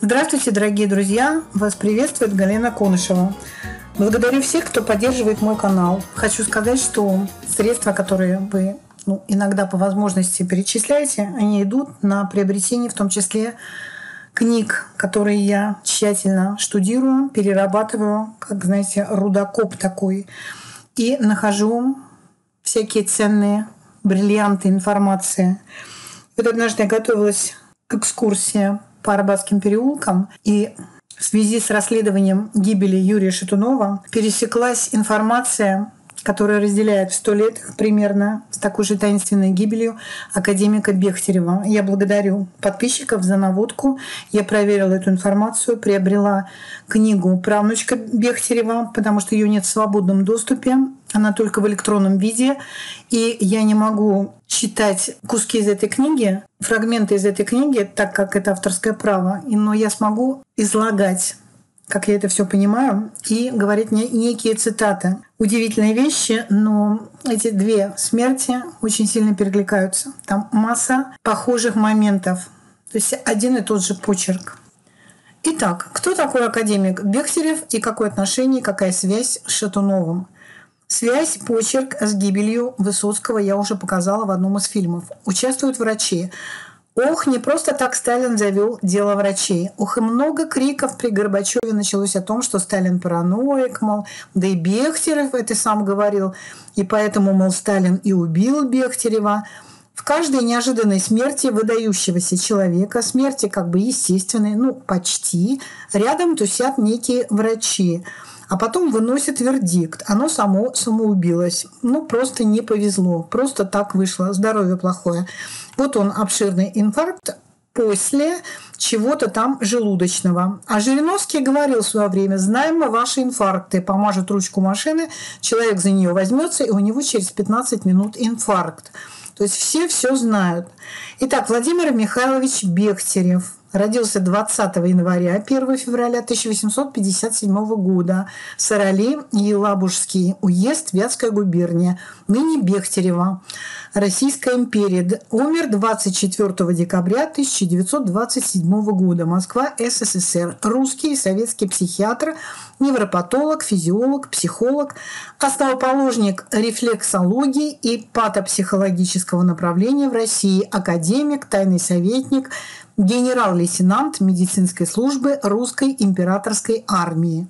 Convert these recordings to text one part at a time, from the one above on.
Здравствуйте, дорогие друзья! Вас приветствует Галина Конышева. Благодарю всех, кто поддерживает мой канал. Хочу сказать, что средства, которые вы ну, иногда по возможности перечисляете, они идут на приобретение в том числе книг, которые я тщательно штудирую, перерабатываю, как, знаете, рудокоп такой, и нахожу всякие ценные бриллианты информации. Вот однажды я готовилась к экскурсии по Арбатским переулкам, и в связи с расследованием гибели Юрия Шатунова пересеклась информация которая разделяет в сто лет примерно с такой же таинственной гибелью академика Бехтерева. Я благодарю подписчиков за наводку. Я проверила эту информацию, приобрела книгу «Правнучка Бехтерева», потому что ее нет в свободном доступе. Она только в электронном виде. И я не могу читать куски из этой книги, фрагменты из этой книги, так как это авторское право, но я смогу излагать как я это все понимаю, и говорить некие цитаты. Удивительные вещи, но эти две смерти очень сильно перекликаются. Там масса похожих моментов. То есть один и тот же почерк. Итак, кто такой академик Бехтерев и какое отношение, какая связь с Шатуновым? Связь, почерк с гибелью Высоцкого я уже показала в одном из фильмов. Участвуют врачи. Ох, не просто так Сталин завел дело врачей. Ох, и много криков при Горбачеве началось о том, что Сталин параноик, мол, да и Бехтерев это сам говорил, и поэтому, мол, Сталин и убил Бехтерева. В каждой неожиданной смерти выдающегося человека, смерти как бы естественной, ну, почти, рядом тусят некие врачи а потом выносит вердикт. Оно само самоубилось. Ну, просто не повезло. Просто так вышло. Здоровье плохое. Вот он, обширный инфаркт после чего-то там желудочного. А Жириновский говорил в свое время, знаем мы ваши инфаркты, помажет ручку машины, человек за нее возьмется, и у него через 15 минут инфаркт. То есть все все знают. Итак, Владимир Михайлович Бехтерев родился 20 января, 1 февраля 1857 года. Сарали, Елабужский уезд, Вятская губерния, ныне Бехтерева. Российская империя. Умер 24 декабря 1927 года. Москва, СССР. Русский советский психиатр, невропатолог, физиолог, психолог, основоположник рефлексологии и патопсихологического направления в России, академик, тайный советник, генерал-лейтенант медицинской службы русской императорской армии.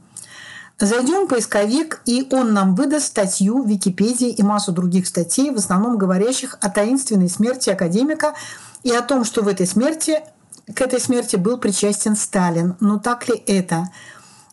Зайдем в поисковик, и он нам выдаст статью в Википедии и массу других статей, в основном говорящих о таинственной смерти академика и о том, что в этой смерти, к этой смерти был причастен Сталин. Но так ли это?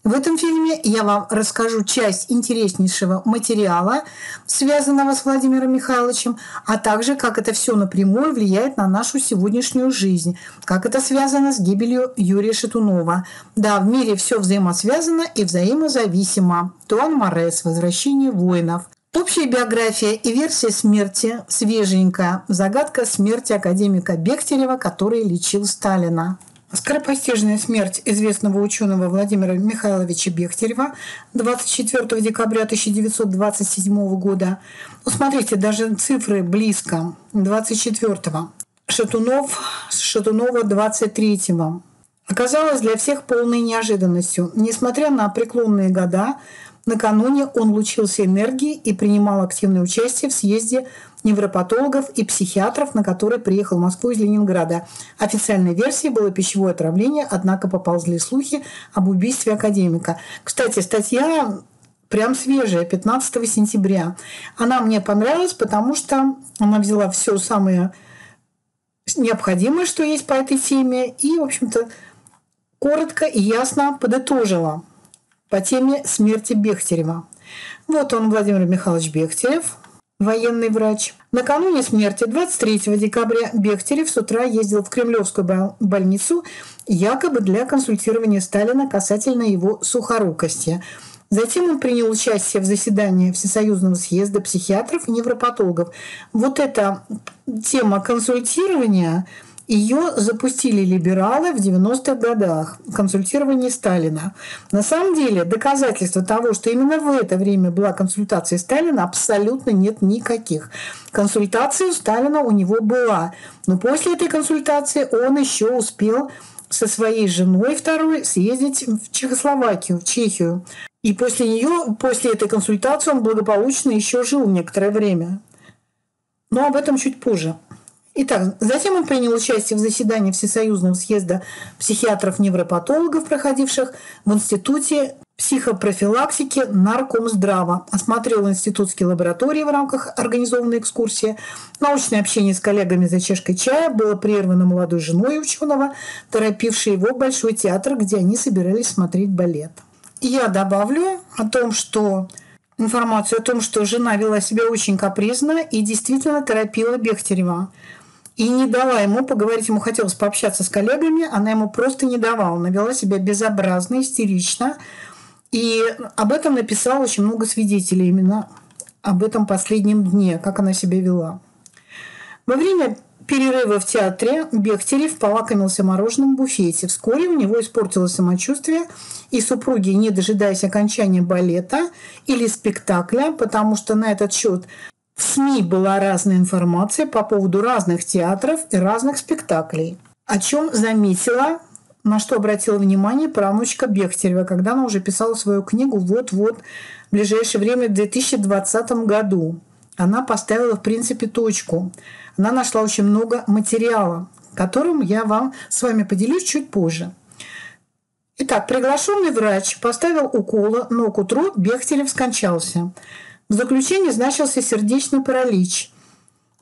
В этом фильме я вам расскажу часть интереснейшего материала, связанного с Владимиром Михайловичем, а также как это все напрямую влияет на нашу сегодняшнюю жизнь, как это связано с гибелью Юрия Шатунова. Да, в мире все взаимосвязано и взаимозависимо. Туан Морес «Возвращение воинов». Общая биография и версия смерти свеженькая. Загадка смерти академика Бехтерева, который лечил Сталина. Скоропостижная смерть известного ученого Владимира Михайловича Бехтерева 24 декабря 1927 года. Ну, смотрите, даже цифры близко. 24-го. Шатунов, Шатунова 23-го. Оказалось для всех полной неожиданностью. Несмотря на преклонные года, накануне он лучился энергией и принимал активное участие в съезде невропатологов и психиатров, на который приехал в Москву из Ленинграда. Официальной версией было пищевое отравление, однако поползли слухи об убийстве академика. Кстати, статья прям свежая, 15 сентября. Она мне понравилась, потому что она взяла все самое необходимое, что есть по этой теме, и, в общем-то, коротко и ясно подытожила по теме смерти Бехтерева. Вот он, Владимир Михайлович Бехтерев, военный врач. Накануне смерти 23 декабря Бехтерев с утра ездил в Кремлевскую больницу якобы для консультирования Сталина касательно его сухорукости. Затем он принял участие в заседании Всесоюзного съезда психиатров и невропатологов. Вот эта тема консультирования ее запустили либералы в 90-х годах, консультирование Сталина. На самом деле доказательства того, что именно в это время была консультация Сталина, абсолютно нет никаких. Консультация у Сталина у него была. Но после этой консультации он еще успел со своей женой второй съездить в Чехословакию, в Чехию. И после нее, после этой консультации он благополучно еще жил некоторое время. Но об этом чуть позже. Итак, затем он принял участие в заседании Всесоюзного съезда психиатров-невропатологов, проходивших в Институте психопрофилактики Наркомздрава, осмотрел институтские лаборатории в рамках организованной экскурсии. Научное общение с коллегами за чашкой чая было прервано молодой женой ученого, торопившей его в Большой театр, где они собирались смотреть балет. И я добавлю о том, что информацию о том, что жена вела себя очень капризно и действительно торопила Бехтерева и не дала ему поговорить. Ему хотелось пообщаться с коллегами, она ему просто не давала. Она вела себя безобразно, истерично. И об этом написал очень много свидетелей именно об этом последнем дне, как она себя вела. Во время перерыва в театре Бехтерев полакомился мороженым в буфете. Вскоре у него испортилось самочувствие, и супруги, не дожидаясь окончания балета или спектакля, потому что на этот счет в СМИ была разная информация по поводу разных театров и разных спектаклей, о чем заметила, на что обратила внимание правнучка Бехтерева, когда она уже писала свою книгу вот-вот в ближайшее время в 2020 году. Она поставила, в принципе, точку. Она нашла очень много материала, которым я вам с вами поделюсь чуть позже. Итак, приглашенный врач поставил уколы, но к утру Бехтерев скончался. В заключении значился сердечный паралич.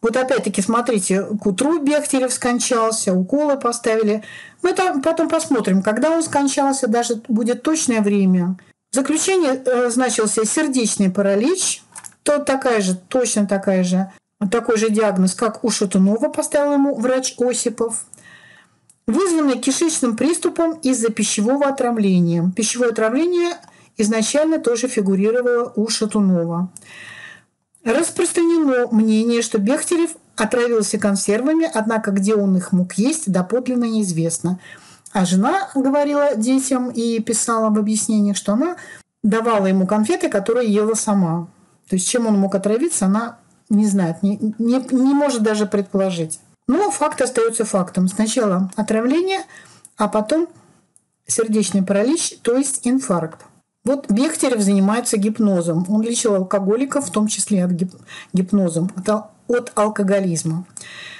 Вот опять-таки, смотрите, к утру Бехтерев скончался, уколы поставили. Мы там потом посмотрим, когда он скончался, даже будет точное время. В заключении э, значился сердечный паралич, то такая же, точно такая же, такой же диагноз, как у Шатунова поставил ему врач Осипов, вызванный кишечным приступом из-за пищевого отравления. Пищевое отравление – изначально тоже фигурировала у Шатунова. Распространено мнение, что Бехтерев отравился консервами, однако где он их мог есть, доподлинно неизвестно. А жена говорила детям и писала в объяснениях, что она давала ему конфеты, которые ела сама. То есть чем он мог отравиться, она не знает, не, не, не может даже предположить. Но факт остается фактом. Сначала отравление, а потом сердечный паралич, то есть инфаркт. Вот Бехтерев занимается гипнозом. Он лечил алкоголиков, в том числе от гип... гипнозом, от, от алкоголизма.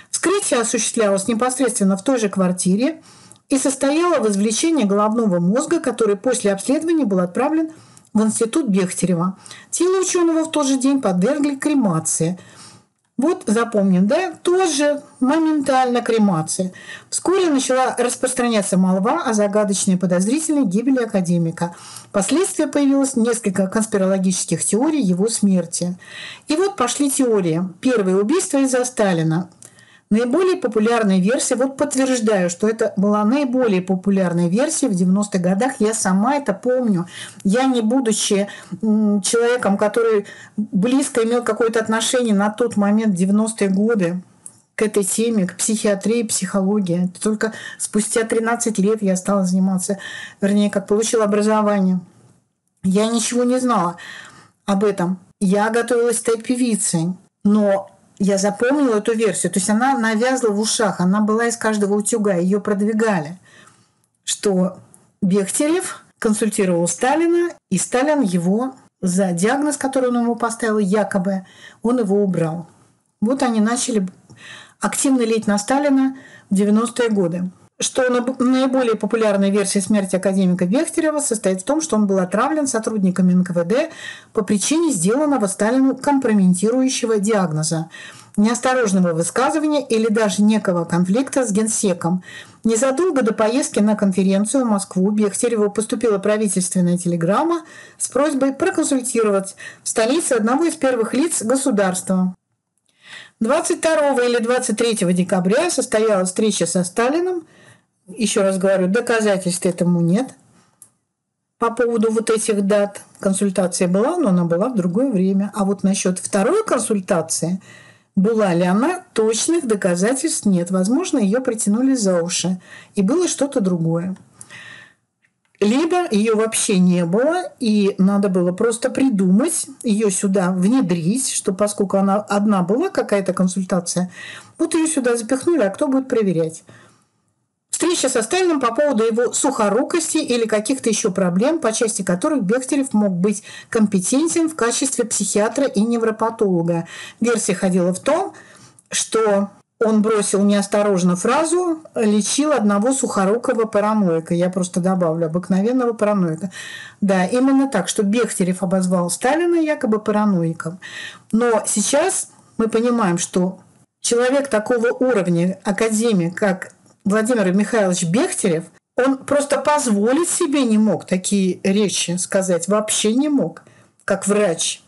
Вскрытие осуществлялось непосредственно в той же квартире и состояло в извлечении головного мозга, который после обследования был отправлен в институт Бехтерева. Тело ученого в тот же день подвергли кремации – вот запомним, да, тоже моментально кремация. Вскоре начала распространяться молва о загадочной подозрительной гибели академика. Впоследствии появилось несколько конспирологических теорий его смерти. И вот пошли теории. Первое убийство из-за Сталина. Наиболее популярная версия, вот подтверждаю, что это была наиболее популярная версия в 90-х годах. Я сама это помню. Я не будучи человеком, который близко имел какое-то отношение на тот момент, 90-е годы, к этой теме, к психиатрии, психологии. Только спустя 13 лет я стала заниматься, вернее, как получила образование. Я ничего не знала об этом. Я готовилась стать певицей. Но я запомнила эту версию. То есть она навязла в ушах, она была из каждого утюга, ее продвигали, что Бехтерев консультировал Сталина, и Сталин его за диагноз, который он ему поставил, якобы, он его убрал. Вот они начали активно лить на Сталина в 90-е годы что наиболее популярная версия смерти академика Бехтерева состоит в том, что он был отравлен сотрудниками НКВД по причине сделанного Сталину компрометирующего диагноза, неосторожного высказывания или даже некого конфликта с генсеком. Незадолго до поездки на конференцию в Москву Бехтереву поступила правительственная телеграмма с просьбой проконсультировать в столице одного из первых лиц государства. 22 или 23 декабря состоялась встреча со Сталином – еще раз говорю, доказательств этому нет. По поводу вот этих дат консультация была, но она была в другое время. А вот насчет второй консультации, была ли она, точных доказательств нет. Возможно, ее притянули за уши, и было что-то другое. Либо ее вообще не было, и надо было просто придумать, ее сюда внедрить, что поскольку она одна была какая-то консультация, вот ее сюда запихнули, а кто будет проверять? Встреча со Сталиным по поводу его сухорукости или каких-то еще проблем, по части которых Бехтерев мог быть компетентен в качестве психиатра и невропатолога. Версия ходила в том, что он бросил неосторожно фразу «лечил одного сухорукого параноика». Я просто добавлю «обыкновенного параноика». Да, именно так, что Бехтерев обозвал Сталина якобы параноиком. Но сейчас мы понимаем, что человек такого уровня, академик, как Владимир Михайлович Бехтерев, он просто позволить себе не мог такие речи сказать, вообще не мог, как врач.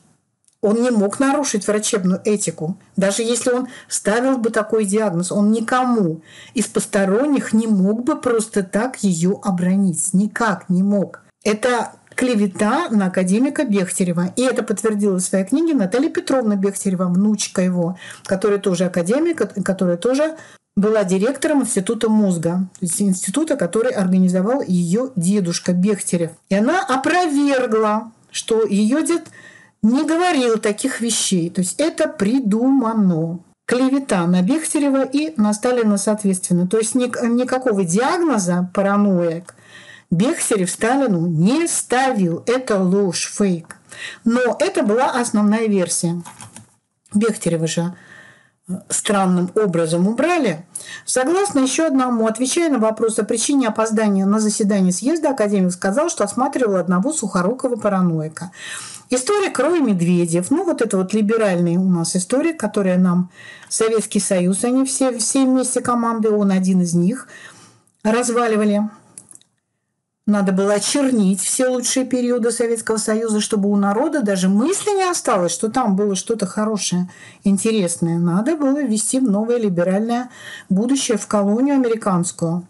Он не мог нарушить врачебную этику. Даже если он ставил бы такой диагноз, он никому из посторонних не мог бы просто так ее обронить. Никак не мог. Это клевета на академика Бехтерева. И это подтвердила в своей книге Наталья Петровна Бехтерева, внучка его, которая тоже академик, которая тоже была директором Института мозга, то есть института, который организовал ее дедушка Бехтерев. И она опровергла, что ее дед не говорил таких вещей. То есть это придумано. Клевета на Бехтерева и на Сталина соответственно. То есть никакого диагноза параноик Бехтерев Сталину не ставил. Это ложь, фейк. Но это была основная версия. Бехтерева же странным образом убрали. Согласно еще одному, отвечая на вопрос о причине опоздания на заседание съезда, академик сказал, что осматривал одного сухорукого параноика. Историк Рой Медведев, ну вот это вот либеральный у нас историк, который нам Советский Союз, они все, все вместе команды, он один из них, разваливали. Надо было очернить все лучшие периоды Советского Союза, чтобы у народа даже мысли не осталось, что там было что-то хорошее, интересное. Надо было ввести в новое либеральное будущее в колонию американскую.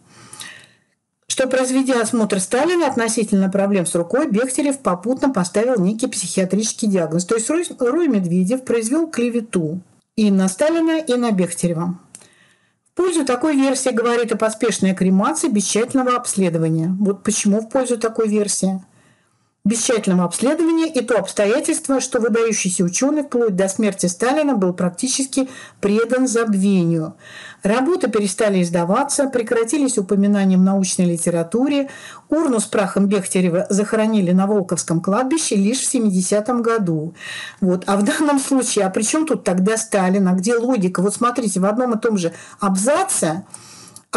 Что, произведя осмотр Сталина относительно проблем с рукой, Бехтерев попутно поставил некий психиатрический диагноз. То есть Рой Медведев произвел клевету и на Сталина, и на Бехтерева пользу такой версии говорит о поспешной кремации без тщательного обследования. Вот почему в пользу такой версии – без тщательного обследования и то обстоятельство, что выдающийся ученый вплоть до смерти Сталина был практически предан забвению. Работы перестали издаваться, прекратились упоминания в научной литературе, урну с прахом Бехтерева захоронили на Волковском кладбище лишь в 70-м году. Вот. А в данном случае, а при чем тут тогда Сталин, а где логика? Вот смотрите, в одном и том же абзаце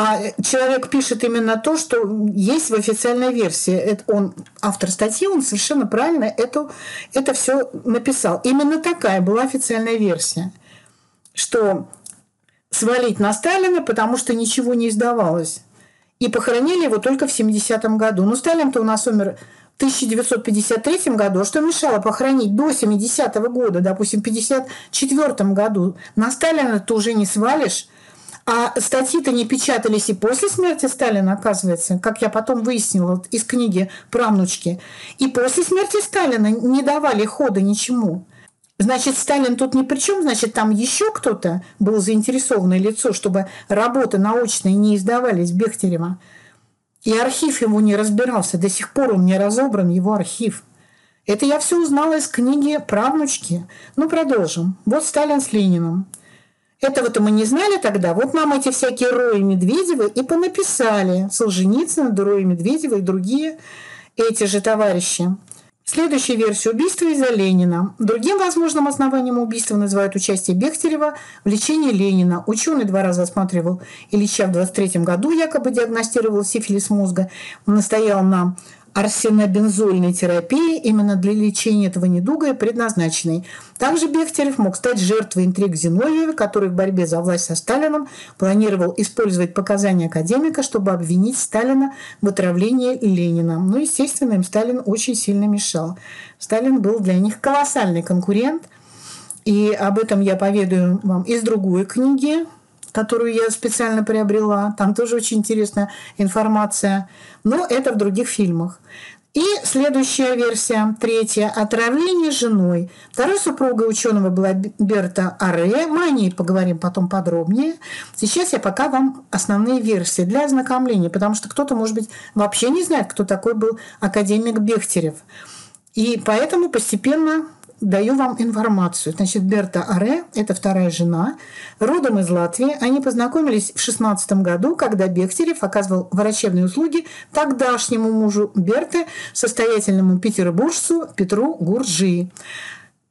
а человек пишет именно то, что есть в официальной версии. Это он, автор статьи, он совершенно правильно это, это все написал. Именно такая была официальная версия, что свалить на Сталина, потому что ничего не издавалось. И похоронили его только в 70-м году. Но Сталин-то у нас умер в 1953 году, что мешало похоронить до 70-го года, допустим, в 1954 году. На Сталина ты уже не свалишь, а статьи-то не печатались и после смерти Сталина, оказывается, как я потом выяснила из книги «Правнучки». И после смерти Сталина не давали хода ничему. Значит, Сталин тут ни при чем, значит, там еще кто-то был заинтересованное лицо, чтобы работы научные не издавались Бехтерева. И архив его не разбирался. До сих пор он не разобран, его архив. Это я все узнала из книги «Правнучки». Ну, продолжим. Вот Сталин с Лениным. Этого-то мы не знали тогда. Вот нам эти всякие Рои Медведевы и понаписали. Солженицын, Рои Медведевы и другие эти же товарищи. Следующая версия убийства из-за Ленина. Другим возможным основанием убийства называют участие Бехтерева в лечении Ленина. Ученый два раза осматривал Ильича в 23 году, якобы диагностировал сифилис мозга. Он настоял на арсенобензольной терапии именно для лечения этого недуга и предназначенной. Также Бехтерев мог стать жертвой интриг Зиновьева, который в борьбе за власть со Сталином планировал использовать показания академика, чтобы обвинить Сталина в отравлении Ленина. Ну, естественно, им Сталин очень сильно мешал. Сталин был для них колоссальный конкурент, и об этом я поведаю вам из другой книги которую я специально приобрела. Там тоже очень интересная информация. Но это в других фильмах. И следующая версия, третья, отравление женой. Второй супругой ученого была Берта Аре. Мы о ней поговорим потом подробнее. Сейчас я пока вам основные версии для ознакомления, потому что кто-то, может быть, вообще не знает, кто такой был академик Бехтерев. И поэтому постепенно даю вам информацию. Значит, Берта Аре – это вторая жена, родом из Латвии. Они познакомились в 16 году, когда Бехтерев оказывал врачебные услуги тогдашнему мужу Берты, состоятельному петербуржцу Петру Гурджи.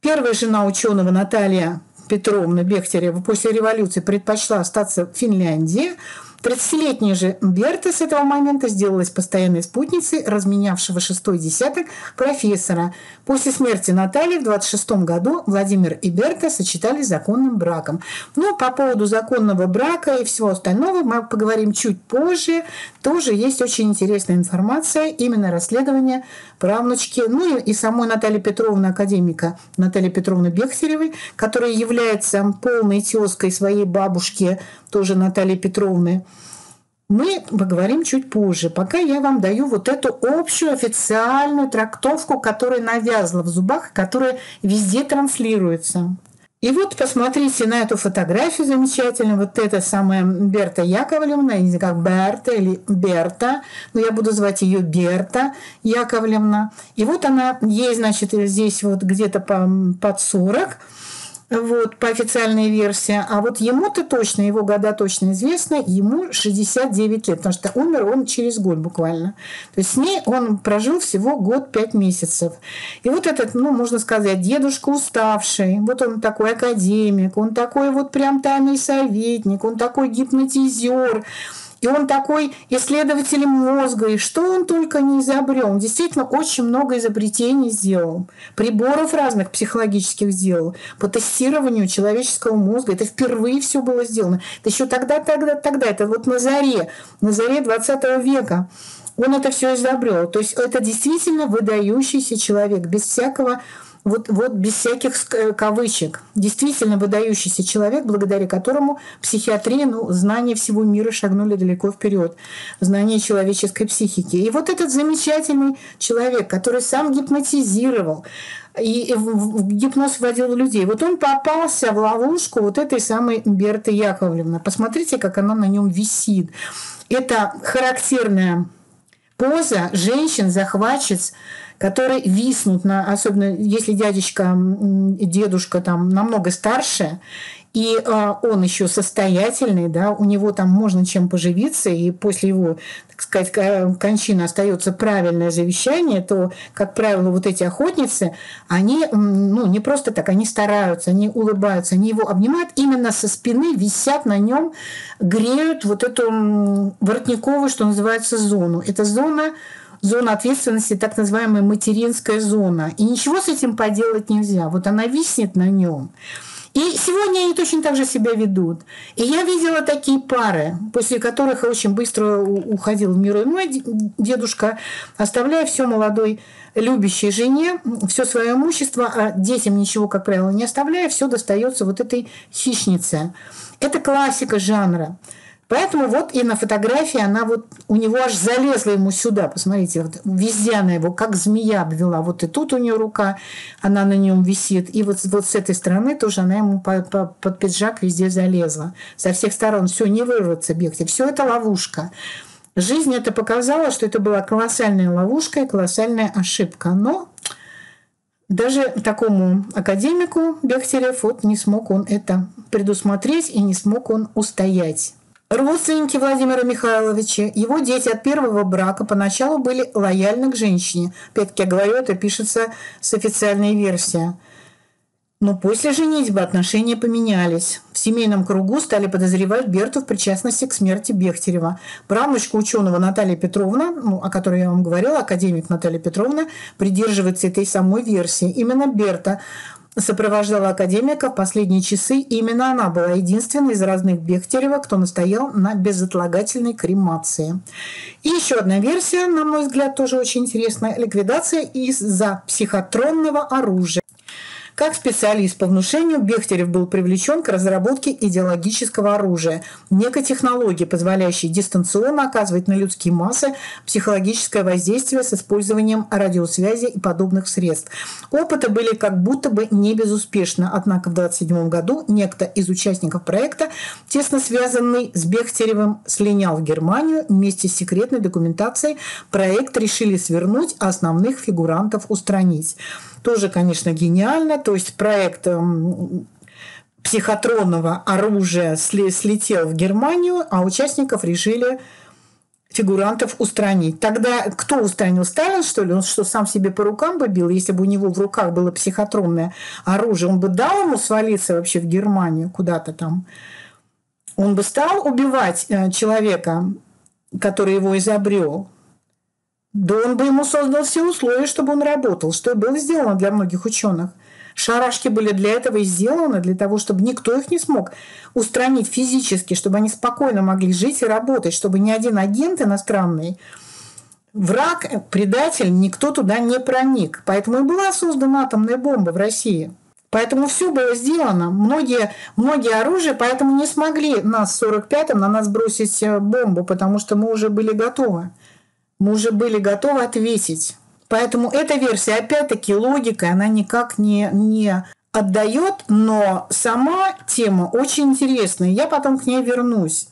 Первая жена ученого Наталья Петровна Бехтерева после революции предпочла остаться в Финляндии – 30-летняя же Берта с этого момента сделалась постоянной спутницей разменявшего шестой десяток профессора. После смерти Натальи в 26 году Владимир и Берта сочетались законным браком. Но по поводу законного брака и всего остального мы поговорим чуть позже. Тоже есть очень интересная информация, именно расследование правнучки, ну и, и самой Натальи Петровны, академика Натальи Петровны Бехтеревой, которая является полной тезкой своей бабушки, тоже Натальи Петровны мы поговорим чуть позже. Пока я вам даю вот эту общую официальную трактовку, которая навязла в зубах, которая везде транслируется. И вот посмотрите на эту фотографию замечательную. Вот это самая Берта Яковлевна, я не знаю, как Берта или Берта, но я буду звать ее Берта Яковлевна. И вот она, ей, значит, здесь вот где-то под 40, вот, по официальной версии. А вот ему-то точно, его года точно известны, ему 69 лет, потому что умер он через год буквально. То есть с ней он прожил всего год 5 месяцев. И вот этот, ну, можно сказать, дедушка уставший, вот он такой академик, он такой вот прям тайный советник, он такой гипнотизер, и он такой исследователь мозга, и что он только не изобрел. Он действительно очень много изобретений сделал, приборов разных психологических сделал, по тестированию человеческого мозга. Это впервые все было сделано. Это еще тогда, тогда, тогда. Это вот на заре, на заре 20 века. Он это все изобрел. То есть это действительно выдающийся человек, без всякого вот, вот без всяких э, кавычек. Действительно выдающийся человек, благодаря которому психиатрия, ну, знания всего мира шагнули далеко вперед. Знания человеческой психики. И вот этот замечательный человек, который сам гипнотизировал, и в гипноз вводил людей. Вот он попался в ловушку вот этой самой Берты Яковлевны. Посмотрите, как она на нем висит. Это характерная поза женщин-захватчиц, которые виснут, на, особенно если дядечка, дедушка там намного старше, и э, он еще состоятельный, да, у него там можно чем поживиться, и после его, так сказать, кончины остается правильное завещание, то, как правило, вот эти охотницы, они, ну, не просто так, они стараются, они улыбаются, они его обнимают именно со спины, висят на нем, греют вот эту воротниковую, что называется, зону. Это зона зона ответственности, так называемая материнская зона. И ничего с этим поделать нельзя. Вот она виснет на нем. И сегодня они точно так же себя ведут. И я видела такие пары, после которых очень быстро уходил в мир иной дедушка, оставляя все молодой любящей жене, все свое имущество, а детям ничего, как правило, не оставляя, все достается вот этой хищнице. Это классика жанра. Поэтому вот и на фотографии она вот у него аж залезла ему сюда, посмотрите, вот везде она его как змея обвела. Вот и тут у нее рука, она на нем висит, и вот, вот с этой стороны тоже она ему по, по, под пиджак везде залезла. Со всех сторон все не вырваться бегте, все это ловушка. Жизнь это показала, что это была колоссальная ловушка и колоссальная ошибка. Но даже такому академику Бехтерев вот не смог он это предусмотреть и не смог он устоять. Родственники Владимира Михайловича, его дети от первого брака поначалу были лояльны к женщине. Опять-таки, я говорю, это пишется с официальной версии. Но после женитьбы отношения поменялись. В семейном кругу стали подозревать Берту в причастности к смерти Бехтерева. Правнучка ученого Наталья Петровна, ну, о которой я вам говорила, академик Наталья Петровна, придерживается этой самой версии. Именно Берта сопровождала академика в последние часы. Именно она была единственной из разных Бехтерева, кто настоял на безотлагательной кремации. И еще одна версия, на мой взгляд, тоже очень интересная. Ликвидация из-за психотронного оружия. Как специалист по внушению Бехтерев был привлечен к разработке идеологического оружия, некой технологии, позволяющей дистанционно оказывать на людские массы психологическое воздействие с использованием радиосвязи и подобных средств. Опыты были как будто бы не безуспешны, однако в 1927 году некто из участников проекта, тесно связанный с Бехтеревым, слинял в Германию вместе с секретной документацией. Проект решили свернуть, а основных фигурантов устранить. Тоже, конечно, гениально. То есть проект эм, психотронного оружия слетел в Германию, а участников решили фигурантов устранить. Тогда кто устранил? Сталин, что ли? Он что, сам себе по рукам бы бил? Если бы у него в руках было психотронное оружие, он бы дал ему свалиться вообще в Германию куда-то там? Он бы стал убивать э, человека, который его изобрел? Да он бы ему создал все условия, чтобы он работал, что и было сделано для многих ученых. Шарашки были для этого и сделаны, для того, чтобы никто их не смог устранить физически, чтобы они спокойно могли жить и работать, чтобы ни один агент иностранный, враг, предатель, никто туда не проник. Поэтому и была создана атомная бомба в России. Поэтому все было сделано. Многие, многие оружия, поэтому не смогли нас в 45-м на нас бросить э, бомбу, потому что мы уже были готовы мы уже были готовы ответить. Поэтому эта версия, опять-таки, логика, она никак не, не отдает, но сама тема очень интересная. Я потом к ней вернусь.